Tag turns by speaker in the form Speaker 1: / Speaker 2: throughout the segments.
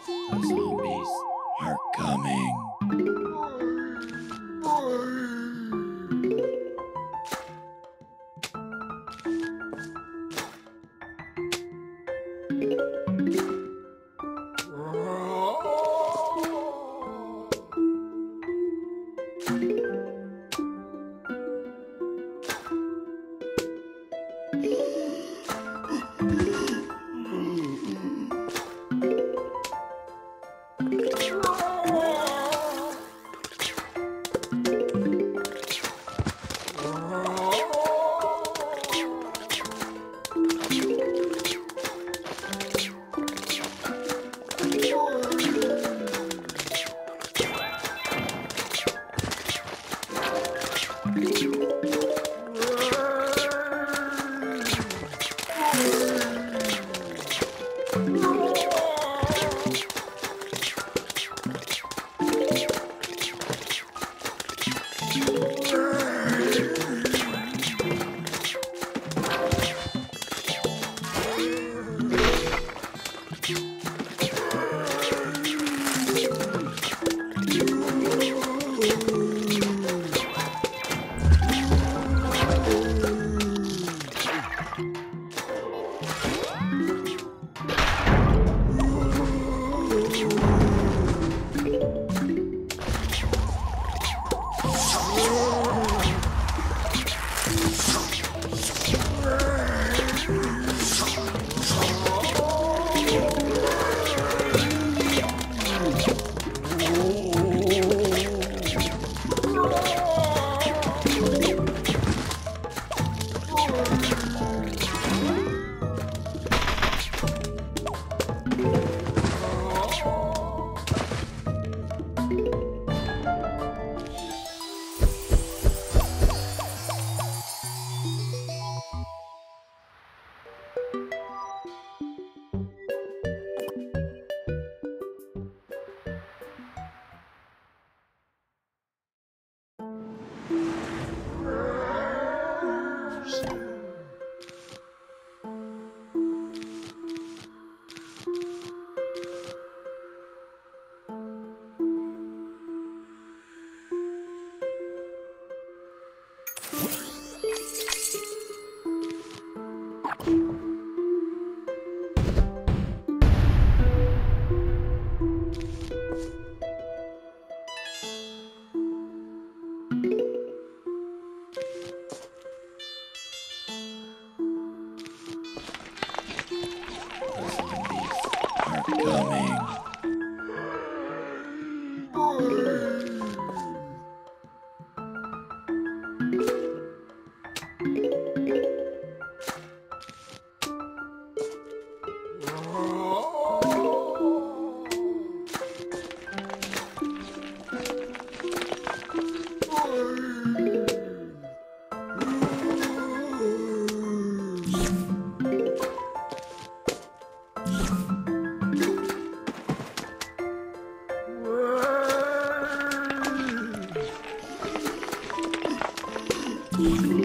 Speaker 1: Sleep. thank you Thank you.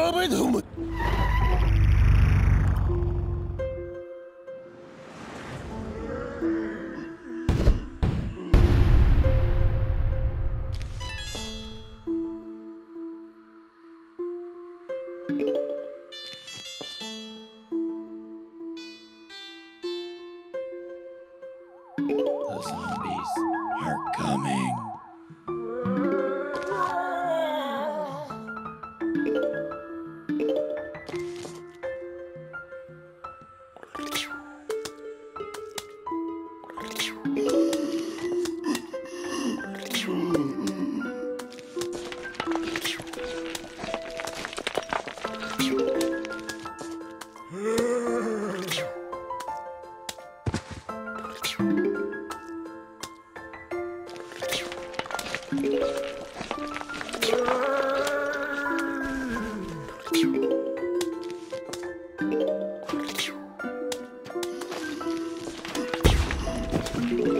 Speaker 1: Robin Hood. Thank you.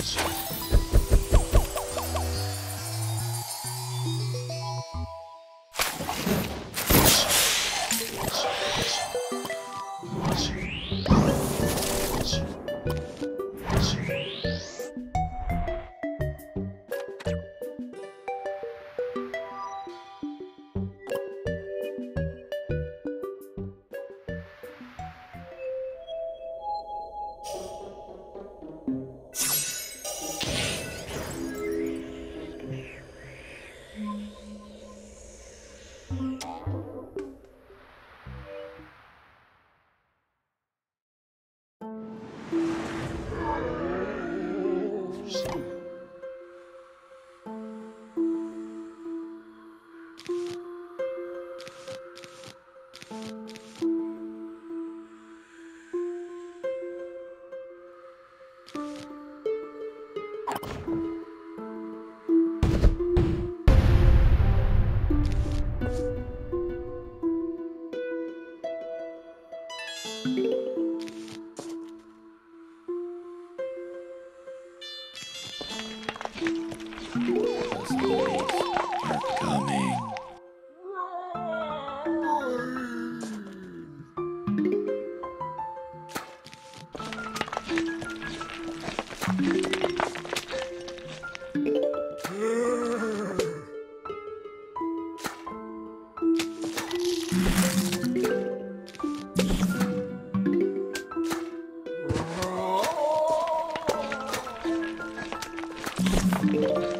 Speaker 1: guys. because the are coming. Thank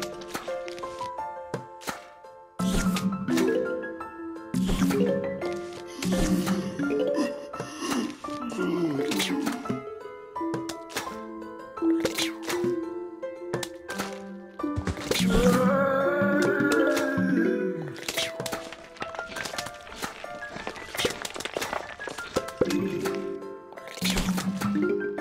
Speaker 1: フフフ。